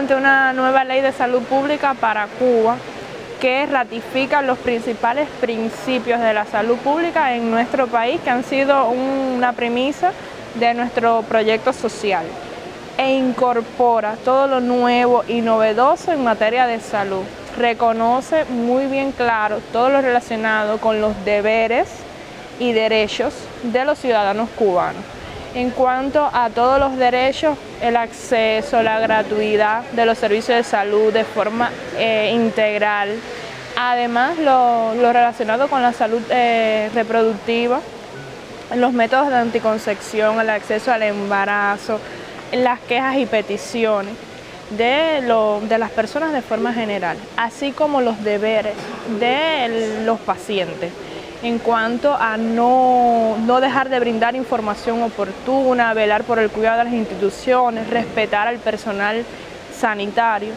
nueva ley de salud pública para Cuba que ratifica los principales principios de la salud pública en nuestro país que han sido una premisa de nuestro proyecto social e incorpora todo lo nuevo y novedoso en materia de salud. Reconoce muy bien claro todo lo relacionado con los deberes y derechos de los ciudadanos cubanos. En cuanto a todos los derechos, el acceso, la gratuidad de los servicios de salud de forma eh, integral, además lo, relacionado con la salud eh, reproductiva, los métodos de anticoncepción, el acceso al embarazo, las quejas y peticiones de, de las personas de forma general, así como los deberes de los pacientes en cuanto a no, no, dejar de brindar información oportuna, velar por el cuidado de las instituciones, respetar al personal sanitario.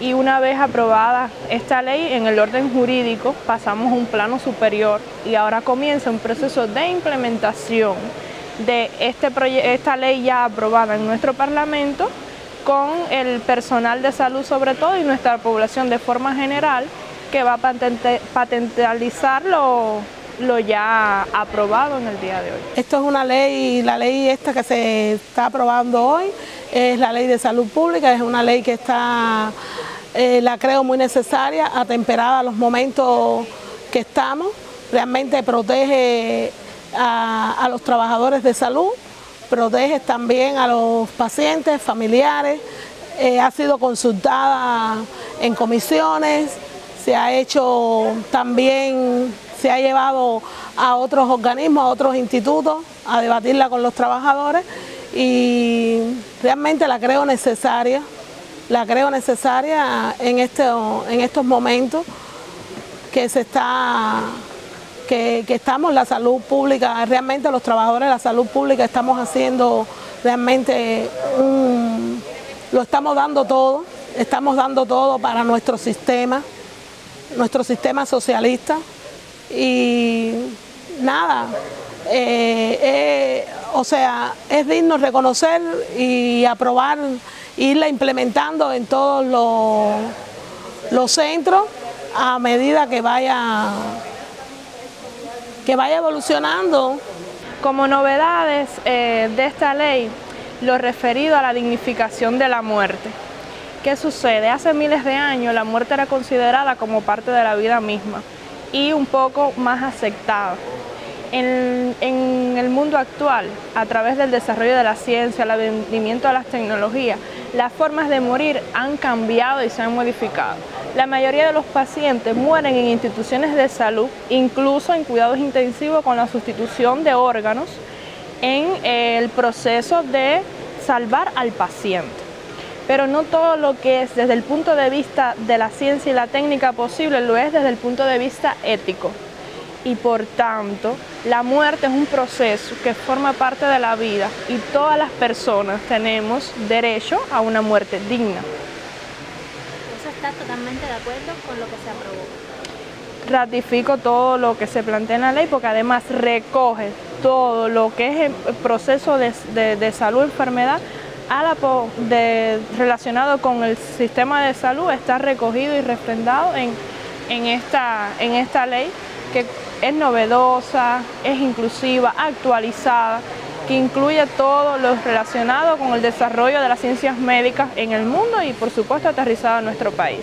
Y una vez aprobada esta ley en el orden jurídico, pasamos a un plano superior y ahora comienza un proceso de implementación de este esta ley ya aprobada en nuestro Parlamento con el personal de salud sobre todo y nuestra población de forma general que va a patentalizar lo, lo ya aprobado en el día de hoy. Esto es una ley, la ley esta que se está aprobando hoy es la ley de salud pública, es una ley que está, eh, la creo muy necesaria, atemperada a los momentos que estamos, realmente protege a, los trabajadores de salud, protege también a los pacientes, familiares, eh, ha sido consultada en comisiones, se ha hecho también se ha llevado a otros organismos, a otros institutos, a debatirla con los trabajadores y realmente la creo necesaria, la creo necesaria en, este, en estos momentos que se está que, estamos, la salud pública, realmente los trabajadores de la salud pública estamos haciendo realmente lo estamos dando todo, estamos dando todo para nuestro sistema, nuestro sistema socialista, y nada, eh, eh, o sea, es digno reconocer y aprobar, irla implementando en todos los, los centros a medida que vaya, que vaya evolucionando. Como novedades eh, de esta ley, lo referido a la dignificación de la muerte. ¿Qué sucede? Hace miles de años la muerte era considerada como parte de la vida misma y un poco más aceptado. En, el mundo actual, a través del desarrollo de la ciencia, el advenimiento de las tecnologías, las formas de morir han cambiado y se han modificado. La mayoría de los pacientes mueren en instituciones de salud, incluso en cuidados intensivos con la sustitución de órganos en el proceso de salvar al paciente pero no todo lo que es desde el punto de vista de la ciencia y la técnica posible lo es desde el punto de vista ético. Y por tanto, la muerte es un proceso que forma parte de la vida y todas las personas tenemos derecho a una muerte digna. ¿Eso está totalmente de acuerdo con lo que se aprobó? Ratifico todo lo que se plantea en la ley porque además recoge todo lo que es el proceso de, de, de salud, enfermedad, ALAPO relacionado con el sistema de salud está recogido y refrendado en, en, esta, en esta ley que es novedosa, es inclusiva, actualizada, que incluye todo lo relacionado con el desarrollo de las ciencias médicas en el mundo y por supuesto aterrizado en nuestro país.